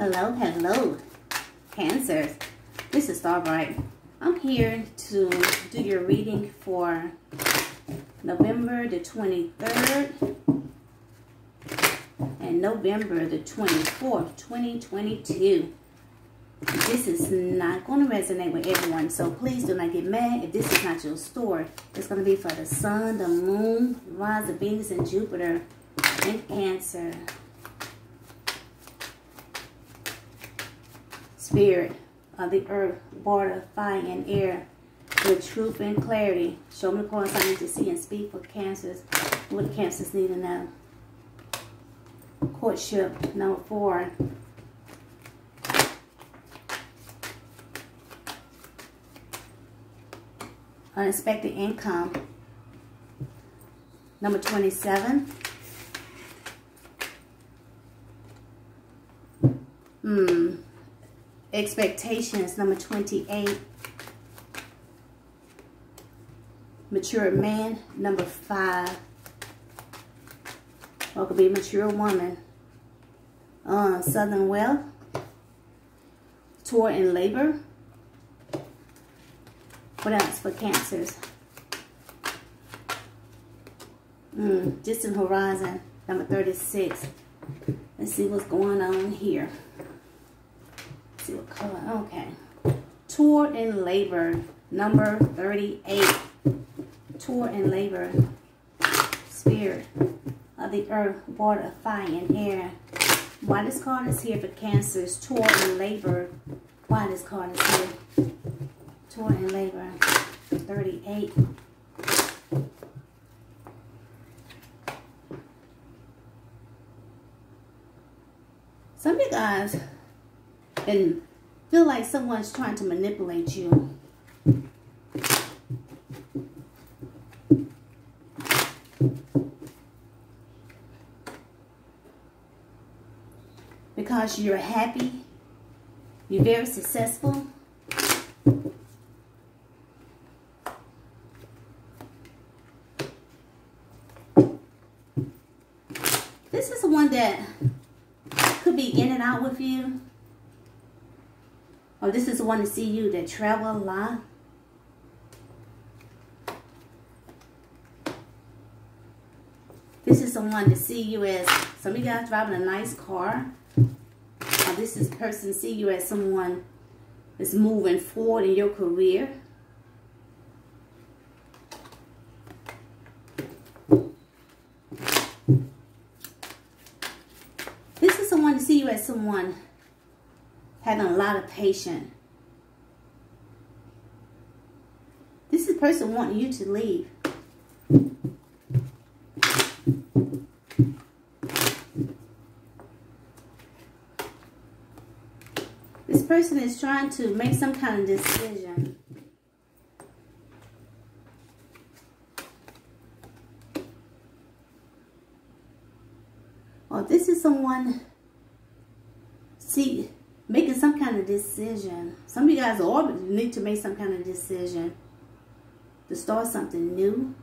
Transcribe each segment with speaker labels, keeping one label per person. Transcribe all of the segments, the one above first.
Speaker 1: Hello, hello, Cancers. This is Starbright. I'm here to do your reading for November the 23rd and November the 24th, 2022. This is not going to resonate with everyone, so please do not get mad if this is not your story. It's going to be for the sun, the moon, rise of Venus, and Jupiter, and Cancer. Spirit of the earth, water, fire, and air, with truth and clarity. Show me the cards I need to see and speak for cancers. What the cancers need to know. Courtship, number four. Unexpected income. Number 27. Hmm expectations, number 28. Mature man, number 5. Or could be mature woman. Uh, Sudden wealth. Toil and labor. What else for cancers? Mm, distant horizon, number 36. Let's see what's going on here see what color. Okay. Toil and labor, number 38. Toil and labor. Spirit of the earth, water, fire, and air. Why this card is here for cancers, toil and labor. Why this card is here. Toil and labor, 38. Some of you guys and feel like someone's trying to manipulate you. Because you're happy, you're very successful. This is the one that could be in and out with you. Oh, this is one to see you that travel a lot. This is someone to see you as, some of you guys driving a nice car. Oh, this is person see you as someone that's moving forward in your career. This is someone to see you as someone having a lot of patience. This is person wanting you to leave. This person is trying to make some kind of decision. Or this is someone, see, making some kind of decision. Some of you guys all need to make some kind of decision to start something new.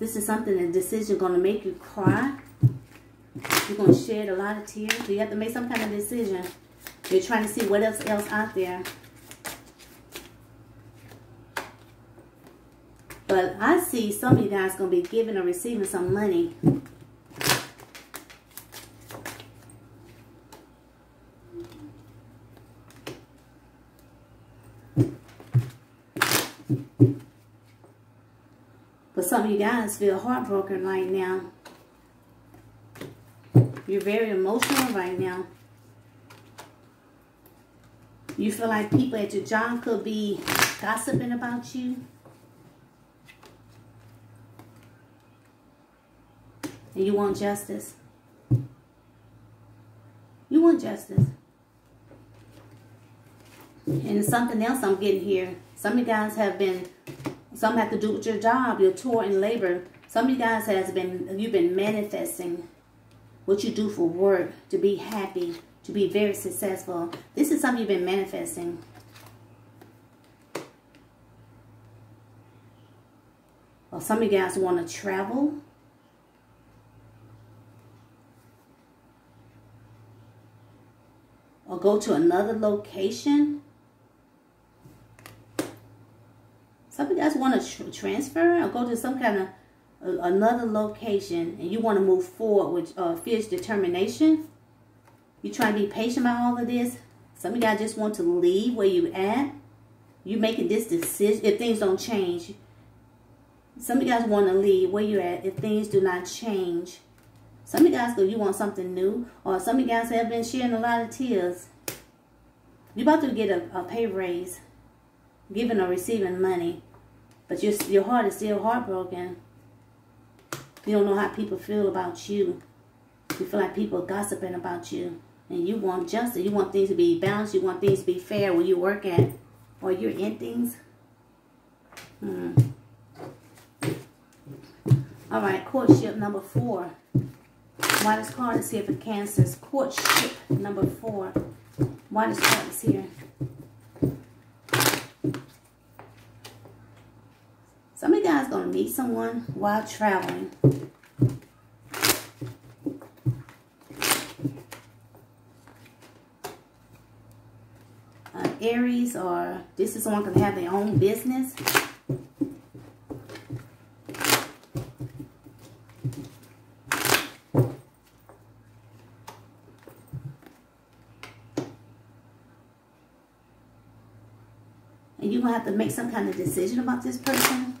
Speaker 1: This is something, a decision going to make you cry. You're going to shed a lot of tears. So you have to make some kind of decision. You're trying to see what else else out there. But I see some of you guys going to be giving or receiving some money. Of you guys feel heartbroken right now. You're very emotional right now. You feel like people at your job could be gossiping about you. And you want justice. You want justice. And something else I'm getting here. Some of you guys have been some have to do with your job, your toil and labor. Some of you guys has been, you've been manifesting what you do for work, to be happy, to be very successful. This is something you've been manifesting. Or some of you guys want to travel. or go to another location. Some of you guys want to tr transfer or go to some kind of uh, another location and you want to move forward with uh, fierce determination. You try to be patient about all of this. Some of guys just want to leave where you at. You making this decision if things don't change. Some of you guys want to leave where you're at if things do not change. Some of you guys go, you want something new. Or some of you guys have been sharing a lot of tears. You're about to get a, a pay raise. Giving or receiving money. But your, your heart is still heartbroken. You don't know how people feel about you. You feel like people are gossiping about you. And you want justice. You want things to be balanced. You want things to be fair where you work at. Or you're in things. Hmm. All right, courtship number four. Widest card is here for Cancers. Courtship number four. Widest card is here. Some of you going to meet someone while traveling. Uh, Aries or this is someone to have their own business. And you're going to have to make some kind of decision about this person.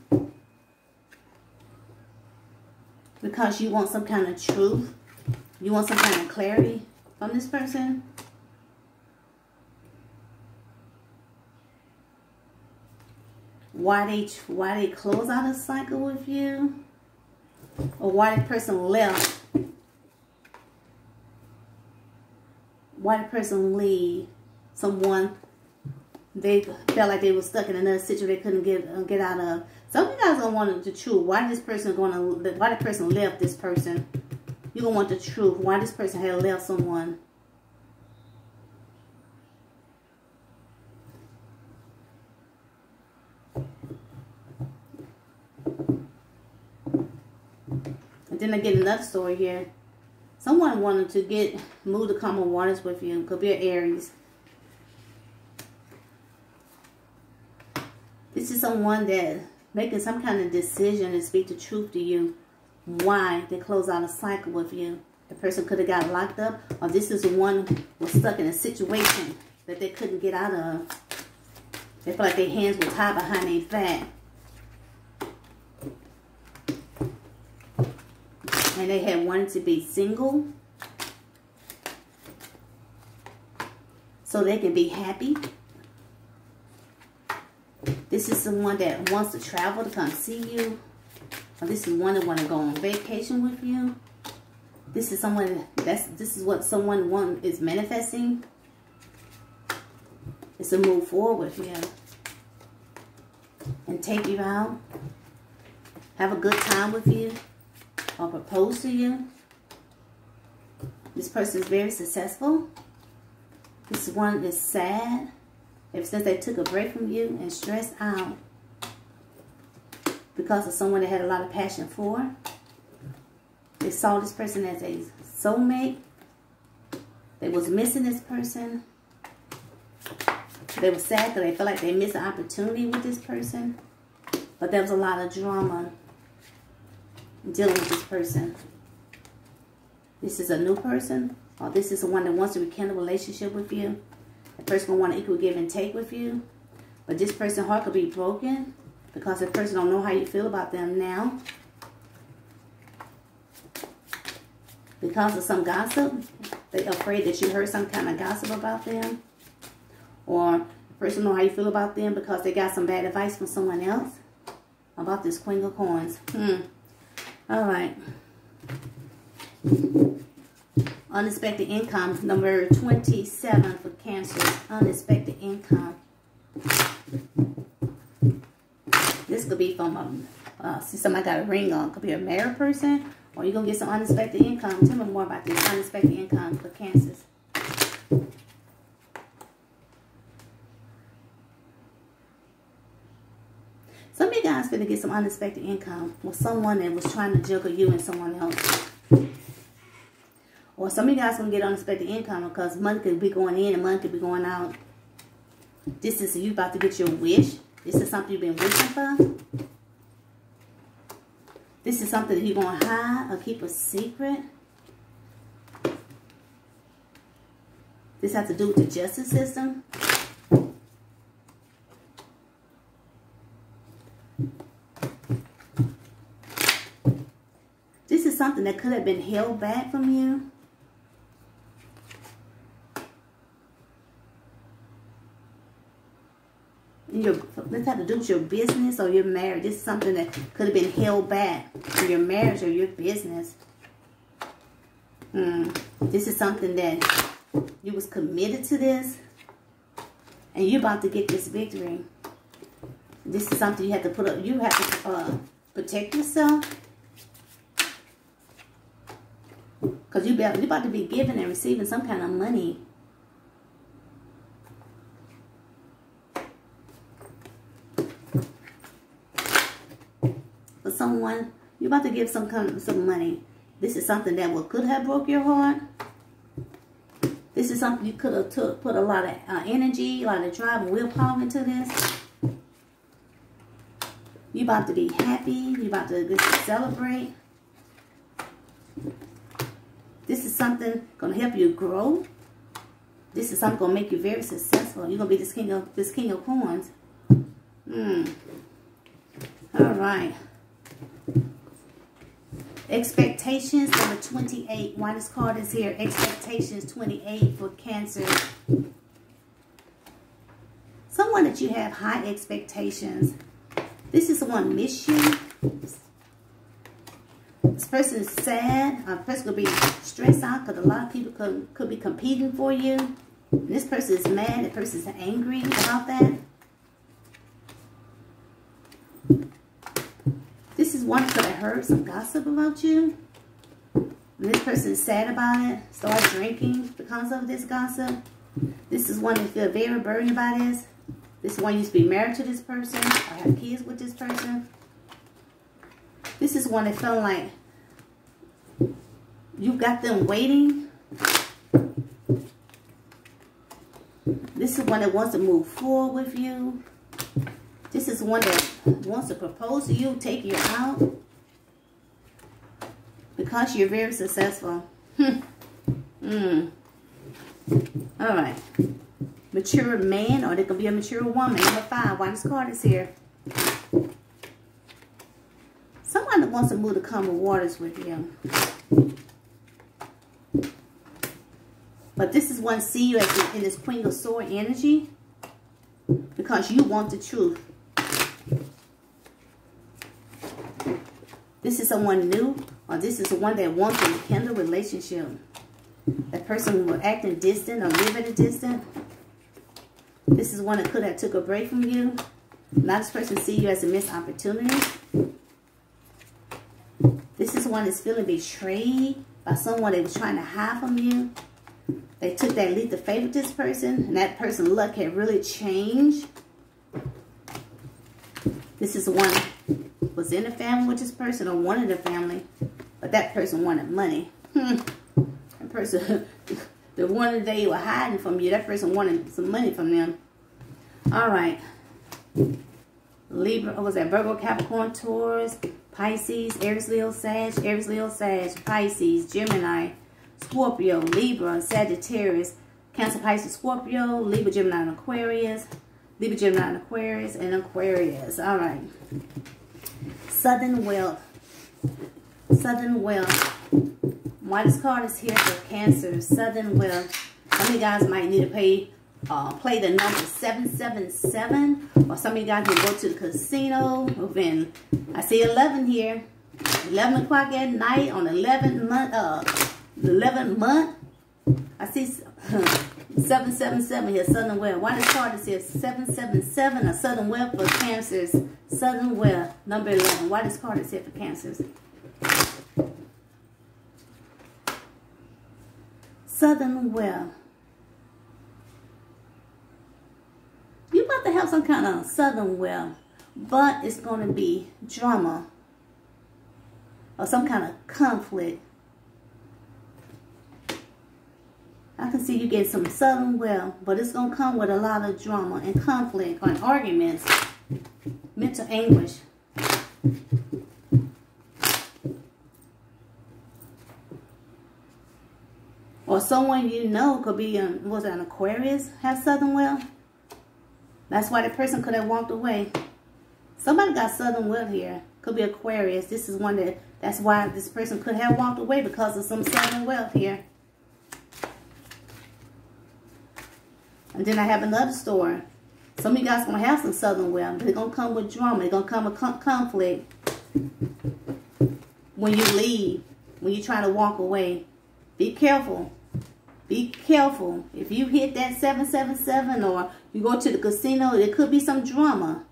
Speaker 1: Because you want some kind of truth. You want some kind of clarity from this person. Why they why they close out a cycle with you. Or why the person left. Why the person leave someone they felt like they were stuck in another situation they couldn't get uh, get out of. Some of you guys gonna want the truth. Why this person going to? Why the person left this person? You gonna want the truth. Why this person had left someone? And then I get another story here. Someone wanted to get move to common waters with you. Could be an Aries. This is someone that making some kind of decision and speak the truth to you. Why they close out a cycle with you. The person could have got locked up. Or this is the one was stuck in a situation that they couldn't get out of. They feel like their hands were tied behind their back. And they had wanted to be single. So they can be happy. This is someone that wants to travel to come see you. Or this is one that want to go on vacation with you. This is someone that's this is what someone want is manifesting. It's to move forward you. And take you out. Have a good time with you. Or propose to you. This person is very successful. This one is sad. Ever since they took a break from you and stressed out because of someone they had a lot of passion for. They saw this person as a soulmate. They was missing this person. They were sad because they felt like they missed an opportunity with this person. But there was a lot of drama dealing with this person. This is a new person. Or this is the one that wants to rekindle a relationship with you. Person will want to equal give and take with you. But this person's heart could be broken because the person don't know how you feel about them now. Because of some gossip. They're afraid that you heard some kind of gossip about them. Or the person know how you feel about them because they got some bad advice from someone else. About this Queen of Coins. Hmm. All right. Unexpected income, number 27 for Cancer. Unexpected income. This could be from, um, uh, somebody got a ring on. Could be a married person. Or you're going to get some unexpected income. Tell me more about this unexpected income for Cancers. Some of you guys going to get some unexpected income with someone that was trying to juggle you and someone else Or some of you guys to get unexpected income because money could be going in and money could be going out. This is you about to get your wish. This is something you've been wishing for. This is something that you're going to hide or keep a secret. This has to do with the justice system. This is something that could have been held back from you. Your this have to do with your business or your marriage. This is something that could have been held back in your marriage or your business. Mm. This is something that you was committed to this and you're about to get this victory. This is something you have to put up. You have to uh, protect yourself. Because you you're about to be giving and receiving some kind of money someone, you're about to give some some money. This is something that will, could have broke your heart. This is something you could have took, put a lot of uh, energy, a lot of drive and willpower into this. You're about to be happy. You're about to celebrate. This is something going to help you grow. This is something going to make you very successful. You're going to be this king of this king of coins. Hmm. All right. Expectations number 28. Why this card is here. Expectations 28 for Cancer. Someone that you have high expectations. This is someone miss you. This person is sad. A person could be stressed out because a lot of people could, could be competing for you. And this person is mad. The person is angry about that. Is one could have heard some gossip about you. And this person sad about it. Start drinking because of this gossip. This is one that feel very burdened by this. This one used to be married to this person or have kids with this person. This is one that felt like you got them waiting. This is one that wants to move forward with you. This is one that wants to propose to you, take you out. Because you're very successful. Hmm. All right. Mature man or there could be a mature woman. Number five. Why this card is here. Someone that wants to move to calmer waters with you. But this is one see you as in this Queen of Sword energy. Because you want the truth. This is someone new, or this is the one that wants to rekindle relationship. That person will acting distant or a distance. This is one that could have took a break from you. Now this person see you as a missed opportunity. This is one that's feeling betrayed by someone that was trying to hide from you. They took that leap to favor this person, and that person's luck had really changed. This is one was in the family with this person or wanted a family, but that person wanted money. Hmm. That person, the one that they were hiding from you, that person wanted some money from them. All right. Libra, what was that? Virgo, Capricorn, Taurus, Pisces, Aries, Leo, Sag, Aries, Leo, Sag, Pisces, Gemini, Scorpio, Libra, Sagittarius, Cancer, Pisces, Scorpio, Libra, Gemini, and Aquarius, Libra, Gemini, and Aquarius, and Aquarius. All right. Sudden Wealth. Sudden Wealth. Why this card is here for Cancer. Sudden Wealth. Some of you guys might need to pay, uh, play the number 777. Or some of you guys will go to the casino. Then I see 11 here. 11 o'clock at night on 11 month. Uh, 11th month. I see 777 here, Sudden Wealth. Why this card here? 777, a Sudden Wealth for Cancers. Sudden Wealth, number 11. Why this card here for Cancers? Sudden Wealth. You about to have some kind of Sudden Wealth, but it's going to be drama or some kind of conflict I can see you get some southern well, but it's going to come with a lot of drama and conflict and arguments, mental anguish. Or someone you know could be, an, was an Aquarius, have southern well. That's why the person could have walked away. Somebody got southern well here. Could be Aquarius. This is one that, that's why this person could have walked away because of some sudden wealth here. And then I have another story. Some of you guys going to have some sudden wealth. They're going to come with drama. They're going to come with conflict. When you leave, when you try to walk away, be careful. Be careful. If you hit that 777 or you go to the casino, there could be some drama.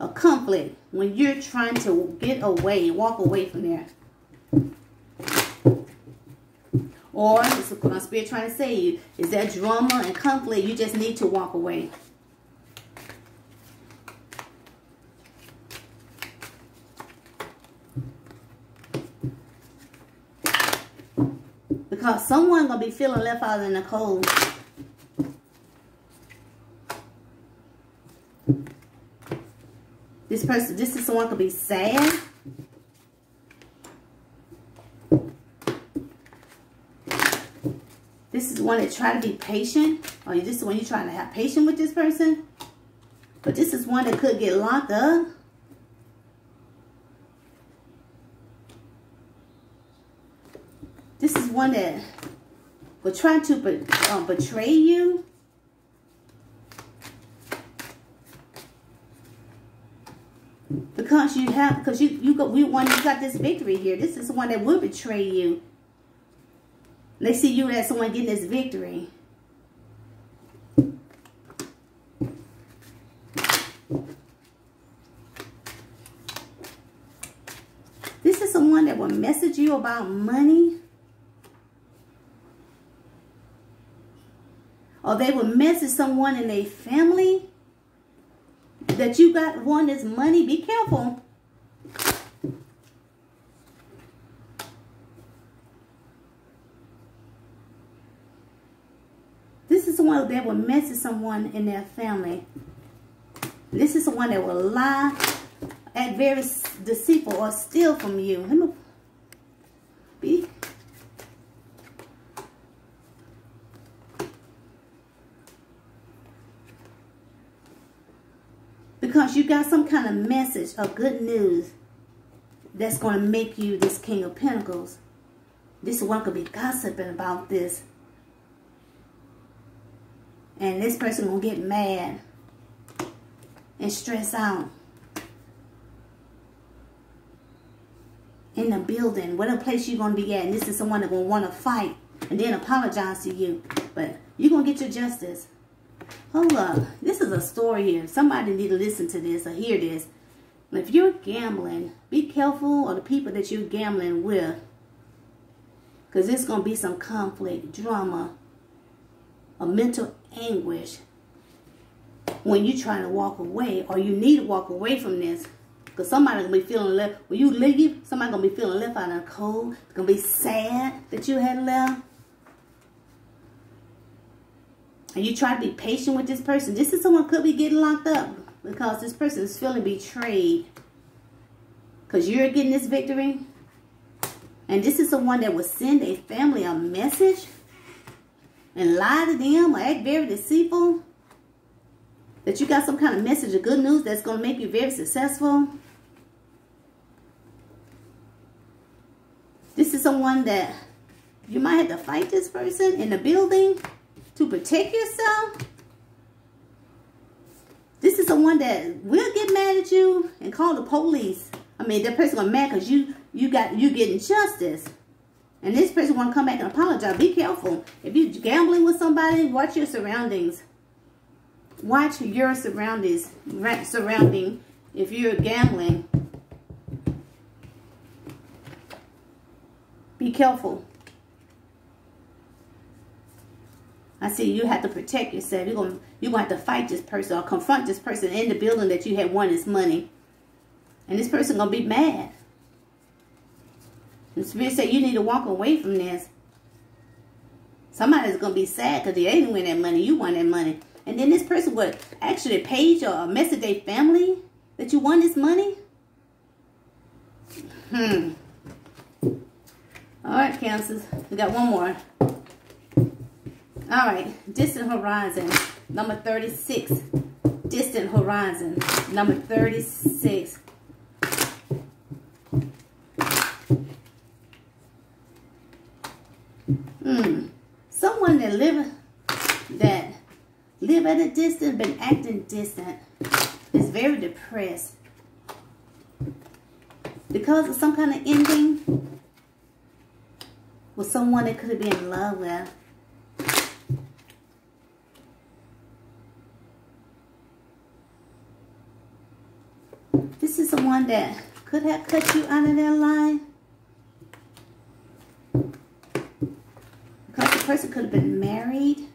Speaker 1: A conflict when you're trying to get away, walk away from there. Or, is what my spirit trying to say you, is that drama and conflict, you just need to walk away. Because someone going to be feeling left out in the cold. This person, this is someone could be sad. One that try to be patient. Or this is when you're trying to have patience with this person. But this is one that could get locked up. This is one that will try to um, betray you. Because you have, because you you got we one you got this victory here. This is the one that will betray you. They see you as someone getting this victory. This is someone that will message you about money. Or they will message someone in their family that you got one this money. Be careful. Someone that will message someone in their family. This is someone that will lie, act very deceitful, or steal from you. Let me be. Because you got some kind of message of good news that's going to make you this King of Pentacles. This one could be gossiping about this and this person gonna get mad and stress out. In the building, what a place you're gonna be at, and this is someone that gonna wanna fight and then apologize to you. But you're gonna get your justice. Hold up. This is a story here. Somebody need to listen to this or hear this. If you're gambling, be careful of the people that you're gambling with. Because there's going to be some conflict, drama, a mental anguish when you're trying to walk away or you need to walk away from this. Because somebody's going to be feeling left. When you leave, somebody's going to be feeling left out in the cold. It's going to be sad that you had left. And you try to be patient with this person. This is someone could be getting locked up. Because this person is feeling betrayed. Because you're getting this victory. And this is someone that will send a family a message and lie to them or act very deceitful, that you got some kind of message of good news that's going to make you very successful. This is someone that you might have to fight this person in the building to protect yourself. This is someone that will get mad at you and call the police. I mean, that person gonna mad because you you got you getting justice. And this person want to come back and apologize. Be careful. If you're gambling with somebody, watch your surroundings. Watch your surroundings. Surrounding. If you're gambling, be careful. I see you have to protect yourself. You're going you're to have to fight this person or confront this person in the building that you had won this money. And this person going to be mad. The Spirit said you need to walk away from this. Somebody's going to be sad because they didn't win that money. You won that money. And then this person would actually page or message their family that you won this money. Hmm. All right, Cancers. We got one more. All right. Distant Horizon. Number 36. Distant Horizon. Number 36. Hmm. Someone that live that live at a distance, been acting distant, is very depressed because of some kind of ending with someone that could have been in love with. This is someone that could have cut you out of their life. Because the person could have been married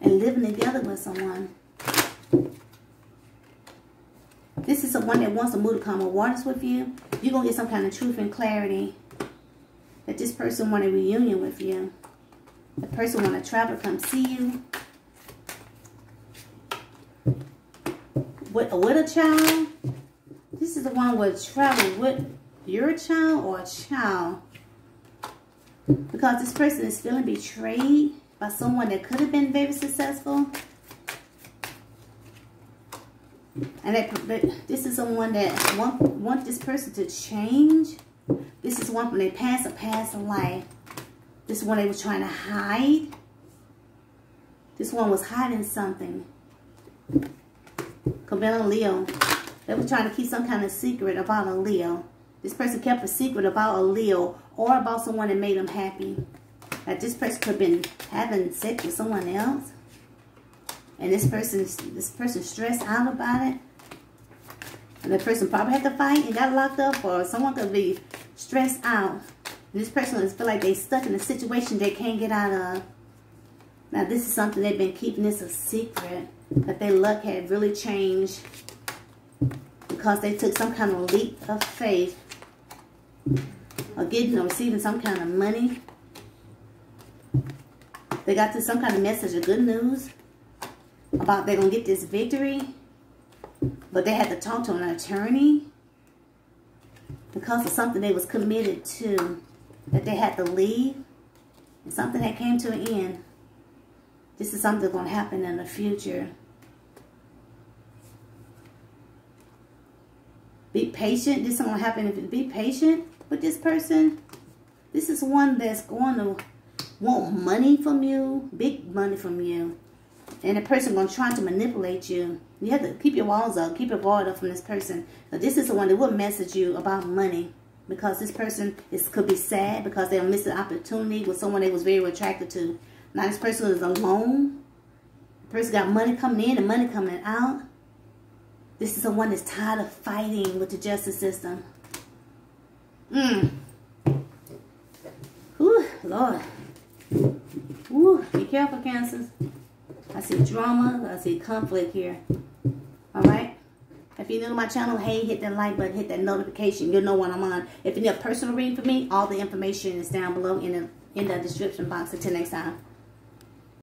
Speaker 1: and living together with someone. This is someone that wants to move to common waters with you. You're going to get some kind of truth and clarity that this person want a reunion with you. The person want to travel, come see you. With, with a child. This is the one with travel with your child or a child. Because this person is feeling betrayed by someone that could have been very successful. And that, this is someone that want, want this person to change. This is one from their past, a past life. This one they were trying to hide. This one was hiding something. Cabela Leo. They were trying to keep some kind of secret about a Leo. This person kept a secret about a Leo or about someone that made them happy. That this person could have been having sex with someone else. And this person this person stressed out about it. And the person probably had to fight and got locked up or someone could be stressed out. And this person just feel like they stuck in a situation they can't get out of. Now this is something they've been keeping this a secret that their luck had really changed because they took some kind of leap of faith or getting or receiving some kind of money they got to some kind of message of good news about they're going to get this victory. But they had to talk to an attorney because of something they was committed to that they had to leave. And something that came to an end. This is something going to happen in the future. Be patient. This is going to happen. If you be patient with this person. This is one that's going to want money from you. Big money from you and the person going to try to manipulate you. You have to keep your walls up, keep your guard up from this person. this is the one that will message you about money because this person is could be sad because they'll miss an opportunity with someone they was very attracted to. Now this person is alone. The person got money coming in and money coming out. This is the one that's tired of fighting with the justice system. Hmm. Whew, Lord. Whew, be careful, cancers. I see drama. I see conflict here. All right? If you're new to my channel, hey, hit that like button, hit that notification. You'll know when I'm on. If you need a personal reading for me, all the information is down below in the, in the description box. Until next time.